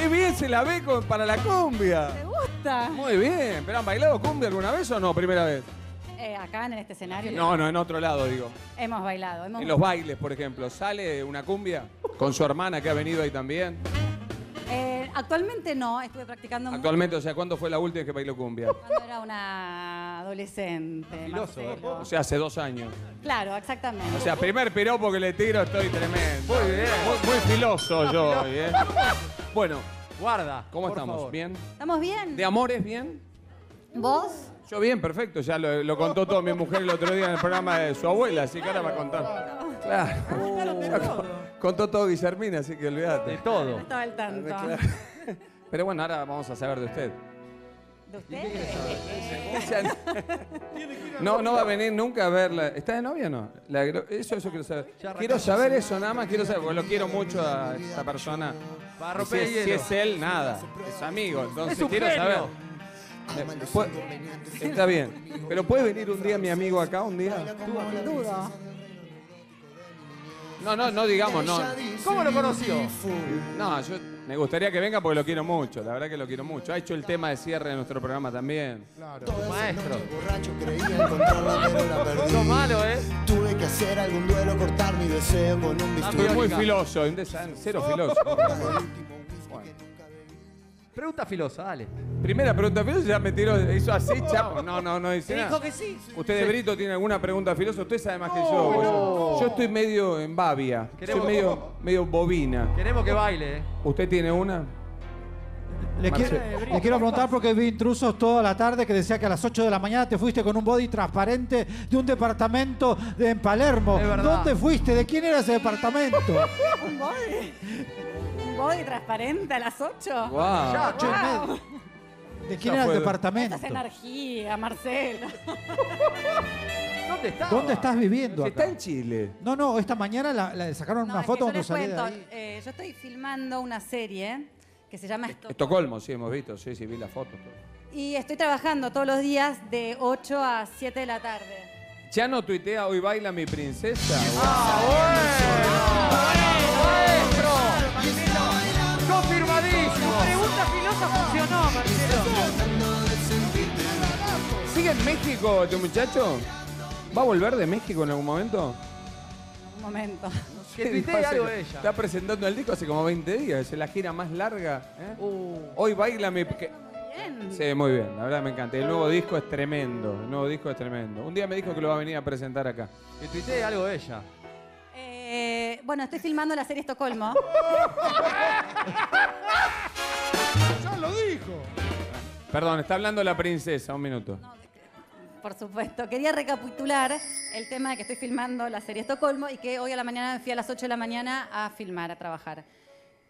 qué bien se la ve con- para la cumbia. ¿Te gusta? Muy bien. ¿Pero han bailado cumbia alguna vez o no? Primera vez. Eh, acá en este escenario No, no, en otro lado, digo. hemos bailado. Hemos... En los bailes, por ejemplo. ¿Sale una cumbia? Con su hermana que ha venido ahí también. Eh, actualmente no, estuve practicando mucho Actualmente, o sea, ¿cuándo fue la última vez que bailó cumbia? cuando era una adolescente. Marcelo. O sea, hace dos años. Claro, exactamente. O sea, primer piropo que le tiro, estoy tremendo. Muy bien. Muy, muy filoso yo hoy, ¿eh? Bueno, Guarda. ¿cómo por estamos? favor. ¿Bien? ¿Estamos bien? ¿De amores bien? ¿Vos? Yo bien, perfecto. Ya lo, lo contó todo mi mujer el otro día en el programa de su abuela, así que ahora va a contar. Claro. Ya con- contó todo Guillermina, así que De olvídate. No todo. estaba al tanto. Pero bueno, ahora vamos a saber de usted. ¿De usted? No, no va a venir nunca a verla. ¿Está de novia o no? La gro- eso, eso quiero saber. Ya. Quiero saber eso nada más, quiero saber, porque lo quiero mucho a esta persona. Si, es, el si es él, nada. Es amigo, entonces Es un quiero genio. saber. Eh, pu- Está bien. Pero puede venir un día mi amigo acá, un día. No, no, no digamos, no. ¿Cómo lo conoció? No, yo me gustaría que venga porque lo quiero mucho, la verdad que lo quiero mucho. Ha hecho el tema de cierre de nuestro programa también. Maestro. Borracho creía encontrarla, pero la perdí. Sos malo, ¿eh? Tuve que hacer algún duelo, cortar mi deseo con un Ah, Muy, bisturí. muy filoso, un cero filoso. Pregunta filosa, dale. Primera pregunta filosa, ya me tiró, hizo así, chao. No, no, no dice Te nada. dijo que sí. ¿Usted de Brito tiene alguna pregunta filosa? Usted sabe más que yo. Yo, yo estoy medio en babia. Estoy Queremos- medio, medio bobina. Queremos que baile, ¿eh? ¿Usted tiene una? Le, quiero, le quiero preguntar porque vi intrusos toda la tarde que decía que a las 8 de la mañana te fuiste con un body transparente de un departamento de, en Palermo. Es verdad. ¿Dónde fuiste? ¿De quién era ese departamento? ¿Un body? ¿Un body transparente a las 8? Wow. Ya, che. Wow. ¿De quién Ya era el Esta departamento? es energía, Marcelo. ¿Dónde está? ¿Dónde estás viviendo Está en Chile. No, no, esta mañana la, la sacaron No, una foto cuando salí de cuento, ahí. eh, yo estoy filmando una serie que se llama Estocolmo. Estocolmo, sí, hemos visto. Sí, sí, vi las fotos. todo. Y estoy trabajando todos los días de 8 a 7 de la tarde. Chano tuitea, hoy baila mi princesa. ¡Maestro! ¡Confirmadísimo! Pregunta filosa funcionó, Marcelo. ¿Sigue en México este muchacho? ¿Va a volver de México en algún momento? Un momento. Que tuitee hace- algo de ella. Está presentando el disco hace como 20 días. Es la gira más larga. ¿eh? Uh, Hoy baila mi... que- Bien. Sí, muy bien. La verdad me encanta. El nuevo disco es tremendo. El nuevo disco es tremendo. Un día me dijo que lo va a venir a presentar acá. que tuitee algo de ella. Eh, bueno, estoy filmando la serie Estocolmo. Perdón, está hablando la princesa. Un minuto. Por supuesto. Quería recapitular el tema de que estoy filmando la serie Estocolmo y que hoy a la mañana me fui a las 8 de la mañana a filmar, a trabajar.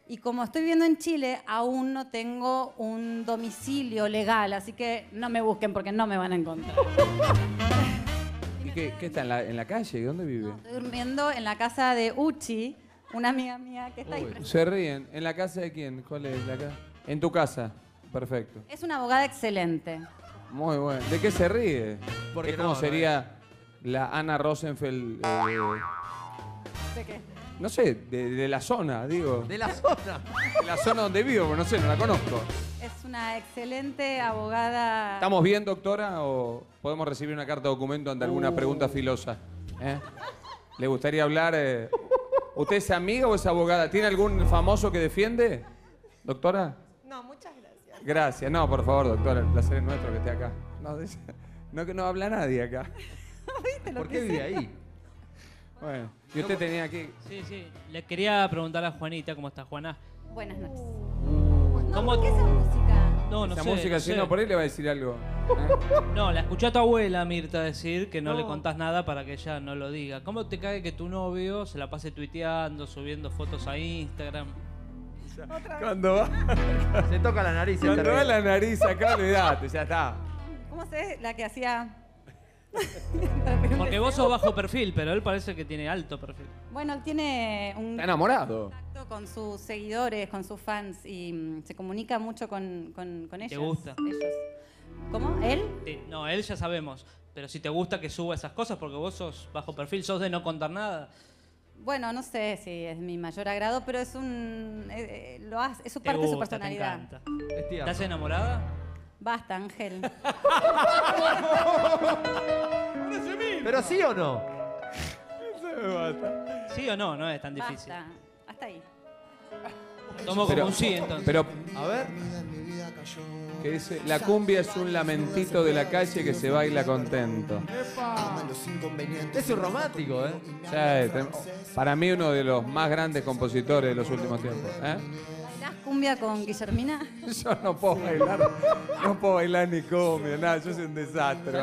Y como estoy viviendo en Chile, aún no tengo un domicilio legal, así que no me busquen porque no me van a encontrar. ¿Y qué, qué está en la, en la calle? ¿Dónde vive? Estoy durmiendo en la casa de Uchi, una amiga mía que está ahí. Se ríen. ¿En la casa de quién? ¿Cuál es la casa? En tu casa. Perfecto. Es una abogada excelente. Muy bueno. ¿De qué se ríe? Porque es como no, sería la Ana Rosenfeld. eh, ¿De qué? no sé, de, de la zona, digo. De la zona. De la zona donde vivo, no sé, no la conozco. Es una excelente abogada. ¿Estamos bien, doctora, o podemos recibir una carta de documento ante alguna pregunta filosa? ¿Eh? ¿Le gustaría hablar? eh? ¿Usted es amiga o es abogada? ¿Tiene algún famoso que defiende? ¿Doctora? Gracias. No, por favor, doctora, el placer es nuestro que esté acá. No, dice- no que no habla nadie acá. ¿Por qué vive ahí? Bueno, y usted tenía aquí... Sí, sí. Le quería preguntar a Juanita, ¿cómo está Juana? Buenas noches. ¿Cómo- ¿Por qué esa música? No, no Esa sé. música, no, si sé. no, por ahí le va a decir algo. ¿eh? No, la escuché a tu abuela, Mirta, decir que no, le contás nada para que ella no lo diga. ¿Cómo te cae que tu novio se la pase tuiteando, subiendo fotos a Instagram? Cuando va, Se toca la nariz. cuando va la nariz acá, olvidate, ya está. ¿Cómo sé? La que hacía. Porque vos sos bajo perfil, pero él parece que tiene alto perfil. Bueno, él tiene un Está enamorado. contacto con sus seguidores, con sus fans y mm, se comunica mucho con, con, con ellos. gusta? Ellos. ¿Cómo? ¿Él? Te- No, él ya sabemos. Pero si te gusta que suba esas cosas, porque vos sos bajo perfil, sos de no contar nada. Bueno, no sé si es mi mayor agrado, pero es un. eh, eh, lo hace, es su Te parte de su gusta, te personalidad. encanta. Es tierno. ¿Estás enamorada? Basta, Ángel. Pero sí o no. ¿Sí o no? No es tan difícil. Basta. Hasta ahí. Tomo Pero- como un sí entonces. Pero A ver. Que dice, la cumbia es un lamentito de la calle que se baila contento. los inconvenientes. Es un romántico, ¿eh? Sí, tem- para mí uno de los más grandes compositores de los últimos tiempos. ¿eh? ¿Bailás cumbia con Guillermina? Yo no puedo bailar, no puedo bailar ni cumbia, nada, yo soy un desastre.